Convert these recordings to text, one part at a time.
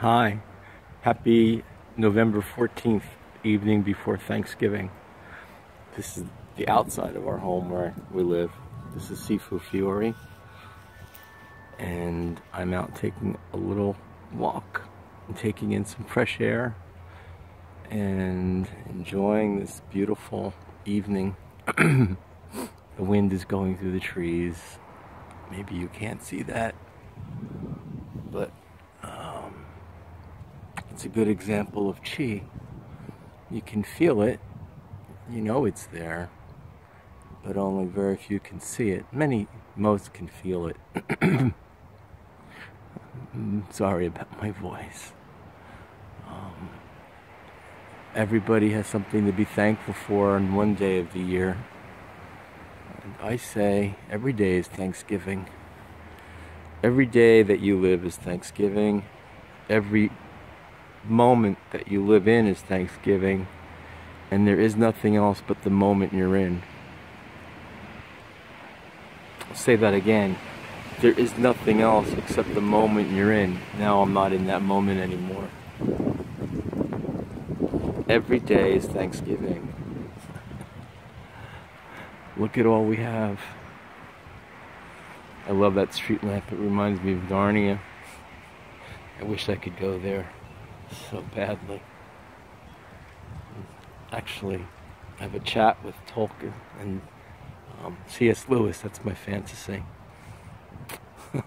Hi. Happy November 14th, evening before Thanksgiving. This is the outside of our home where we live. This is Sifu Fiore. And I'm out taking a little walk and taking in some fresh air and enjoying this beautiful evening. the wind is going through the trees. Maybe you can't see that, but it's a good example of chi. You can feel it, you know it's there, but only very few can see it. Many, most can feel it. Sorry about my voice. Um, everybody has something to be thankful for on one day of the year. And I say every day is Thanksgiving. Every day that you live is Thanksgiving. Every moment that you live in is Thanksgiving, and there is nothing else but the moment you're in. I'll say that again. There is nothing else except the moment you're in. Now I'm not in that moment anymore. Every day is Thanksgiving. Look at all we have. I love that street lamp. It reminds me of Narnia. I wish I could go there so badly. Actually, have a chat with Tolkien and um, C.S. Lewis, that's my fantasy.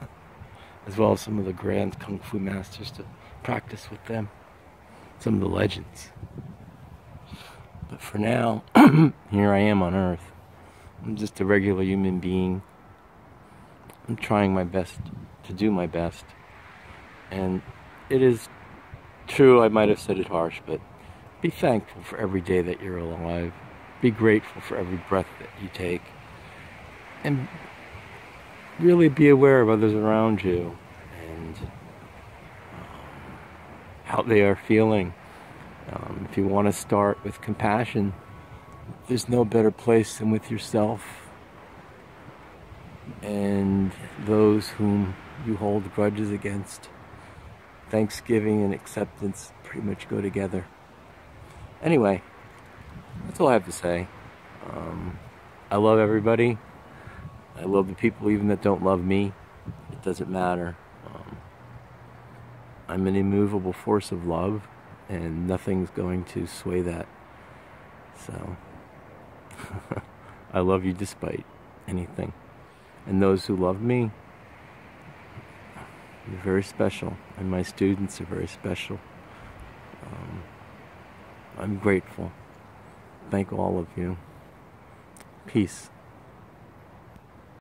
as well as some of the grand kung fu masters to practice with them. Some of the legends. But for now, here I am on Earth. I'm just a regular human being. I'm trying my best to do my best. And it is True, I might have said it harsh, but be thankful for every day that you're alive. Be grateful for every breath that you take. And really be aware of others around you and um, how they are feeling. Um, if you want to start with compassion, there's no better place than with yourself and those whom you hold grudges against. Thanksgiving and acceptance pretty much go together. Anyway, that's all I have to say. Um, I love everybody. I love the people even that don't love me. It doesn't matter. Um, I'm an immovable force of love, and nothing's going to sway that. So, I love you despite anything. And those who love me, you're very special, and my students are very special. Um, I'm grateful. Thank all of you. Peace.